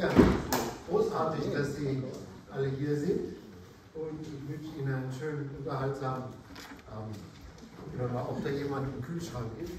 Ja, großartig, dass Sie alle hier sind und ich wünsche Ihnen einen schönen, unterhaltsamen Abend. Mal, ob da jemand im Kühlschrank ist.